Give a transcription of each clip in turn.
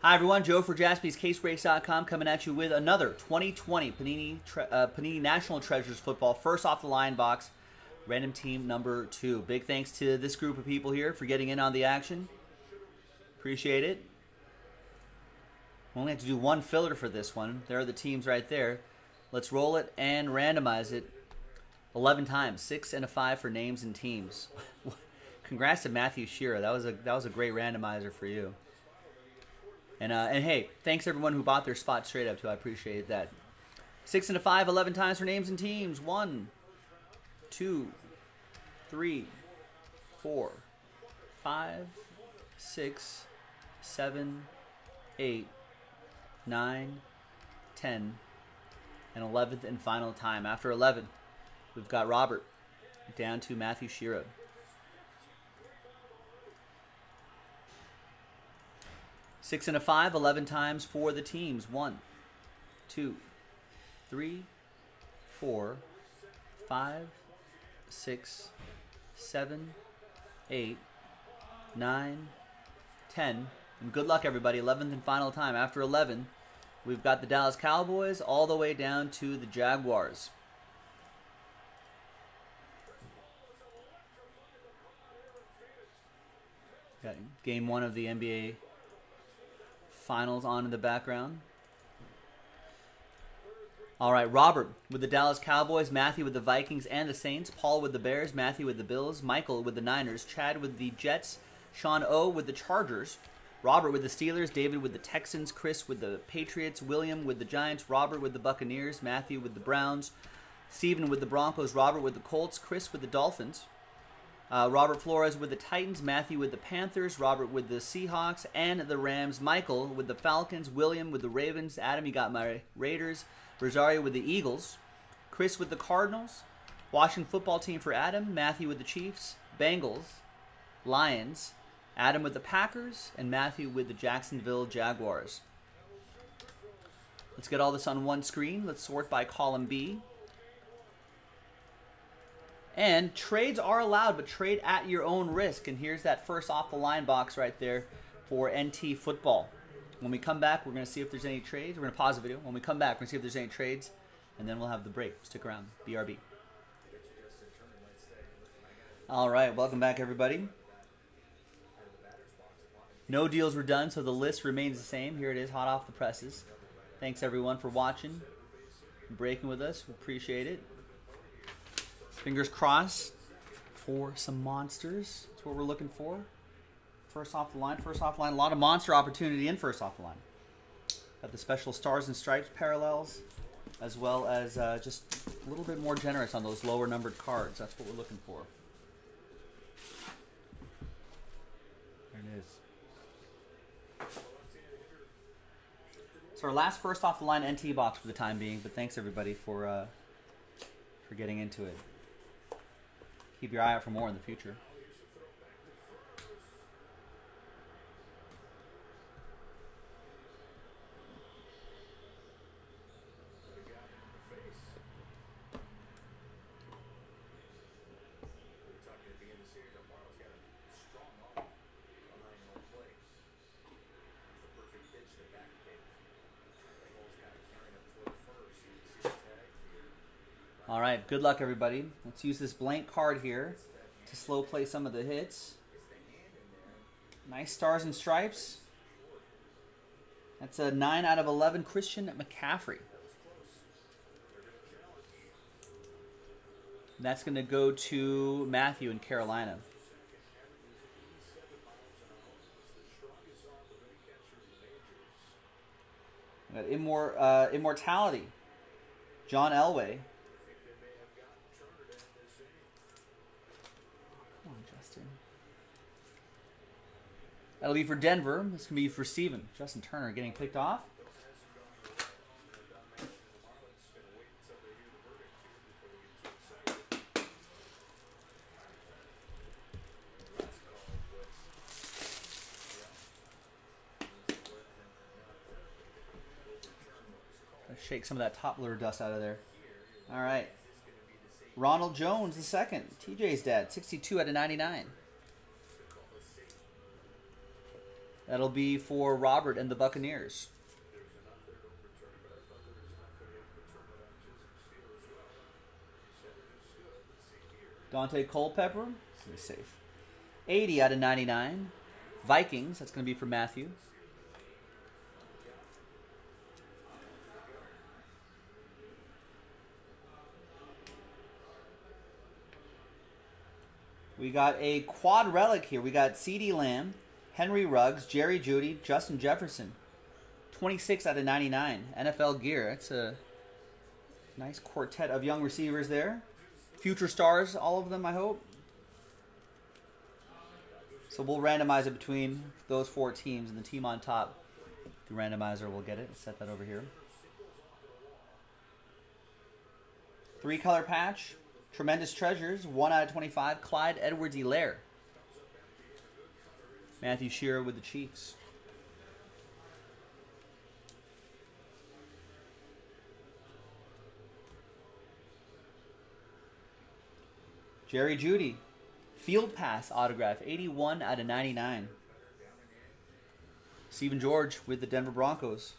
Hi everyone, Joe for JaspysCaseBreaks.com coming at you with another 2020 Panini uh, Panini National Treasures football first off the line box, random team number two. Big thanks to this group of people here for getting in on the action. Appreciate it. We only have to do one filler for this one. There are the teams right there. Let's roll it and randomize it 11 times, six and a five for names and teams. Congrats to Matthew Shearer. That was a that was a great randomizer for you. And uh, and hey, thanks everyone who bought their spot straight up too. I appreciate that. Six and a five, 11 times for names and teams. One, two, three, four, five, six, seven, eight, nine, ten, and 11th and final time. After 11, we've got Robert down to Matthew Shearer. Six and a five, 11 times for the teams. One, two, three, four, five, six, seven, eight, nine, ten. And good luck, everybody. 11th and final time. After 11, we've got the Dallas Cowboys all the way down to the Jaguars. Got game one of the NBA finals on in the background. All right, Robert with the Dallas Cowboys, Matthew with the Vikings and the Saints, Paul with the Bears, Matthew with the Bills, Michael with the Niners, Chad with the Jets, Sean O with the Chargers, Robert with the Steelers, David with the Texans, Chris with the Patriots, William with the Giants, Robert with the Buccaneers, Matthew with the Browns, Stephen with the Broncos, Robert with the Colts, Chris with the Dolphins, uh, Robert Flores with the Titans, Matthew with the Panthers, Robert with the Seahawks and the Rams, Michael with the Falcons, William with the Ravens, Adam, you got my Raiders, Rosario with the Eagles, Chris with the Cardinals, Washington football team for Adam, Matthew with the Chiefs, Bengals, Lions, Adam with the Packers, and Matthew with the Jacksonville Jaguars. Let's get all this on one screen. Let's sort by column B. And trades are allowed, but trade at your own risk. And here's that first off the line box right there for NT football. When we come back, we're going to see if there's any trades. We're going to pause the video. When we come back, we're going to see if there's any trades, and then we'll have the break. Stick around. BRB. All right, welcome back, everybody. No deals were done, so the list remains the same. Here it is, hot off the presses. Thanks, everyone, for watching, breaking with us. We appreciate it. Fingers crossed for some monsters. That's what we're looking for. First off the line, first off the line. A lot of monster opportunity in first off the line. Got the special stars and stripes parallels, as well as uh, just a little bit more generous on those lower numbered cards. That's what we're looking for. There it is. So our last first off the line NT box for the time being, but thanks everybody for uh, for getting into it keep your eye out for more in the future. All right, good luck, everybody. Let's use this blank card here to slow play some of the hits. Nice stars and stripes. That's a 9 out of 11 Christian McCaffrey. That's going to go to Matthew in Carolina. got Immor uh, Immortality. John Elway. That'll be for Denver. This can be for Steven. Justin Turner getting picked off. shake some of that top litter dust out of there. All right. Ronald Jones, the second. TJ's dad, 62 out of 99. That'll be for Robert and the Buccaneers. Daunte Culpepper, safe. 80 out of 99. Vikings, that's going to be for Matthew. We got a quad relic here. We got CeeDee Lamb, Henry Ruggs, Jerry Jeudy, Justin Jefferson. 26 out of 99. NFL gear. That's a nice quartet of young receivers there. Future stars, all of them, I hope. So we'll randomize it between those four teams, and the team on top, the randomizer will get it. Set that over here. Three color patch. Tremendous Treasures, 1 out of 25. Clyde Edwards Helaire. Matthew Shearer with the Chiefs. Jerry Jeudy, Field Pass autograph, 81 out of 99. Stephen George with the Denver Broncos.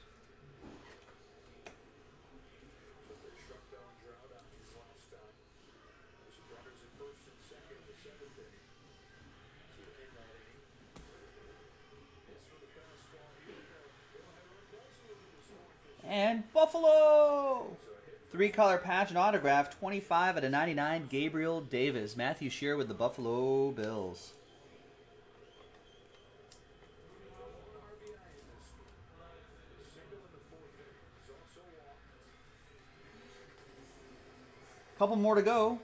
And Buffalo! Three color patch and autograph, 25 out of 99, Gabriel Davis. Matthew Shear with the Buffalo Bills. Couple more to go.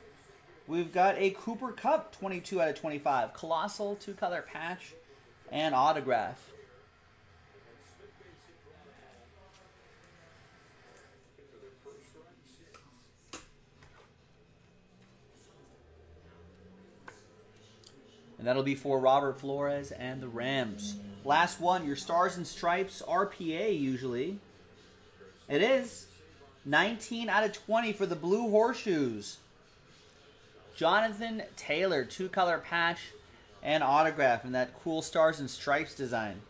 We've got a Cooper Kupp, 22 out of 25. Colossal two color patch and autograph. And that'll be for Robert Flores and the Rams. Last one, your Stars and Stripes RPA usually. It is 19 out of 20 for the Blue Horseshoes. Jonathan Taylor, two color patch and autograph in that cool Stars and Stripes design.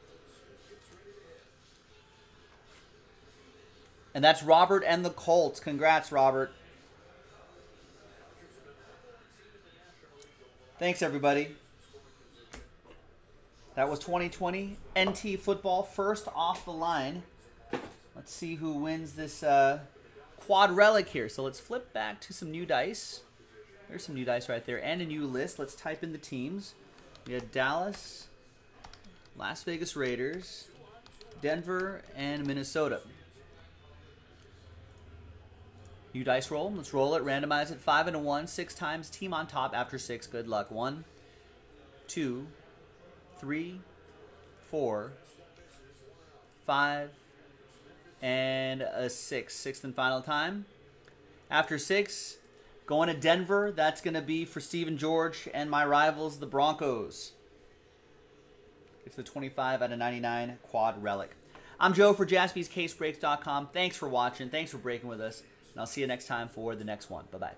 And that's Robert and the Colts. Congrats, Robert. Thanks, everybody. That was 2020 NT football first off the line. Let's see who wins this uh, quad relic here. So let's flip back to some new dice. There's some new dice right there and a new list. Let's type in the teams. We had Dallas, Las Vegas Raiders, Denver, and Minnesota. New dice roll. Let's roll it. Randomize it. Five and a one. Six times. Team on top after six. Good luck. One, two, three, four, five, and a six. Sixth and final time. After six, going to Denver. That's going to be for Stephen George and my rivals, the Broncos. It's the 25 out of 99 quad relic. I'm Joe for jaspyscasebreaks.com. Thanks for watching. Thanks for breaking with us. And I'll see you next time for the next one. Bye bye.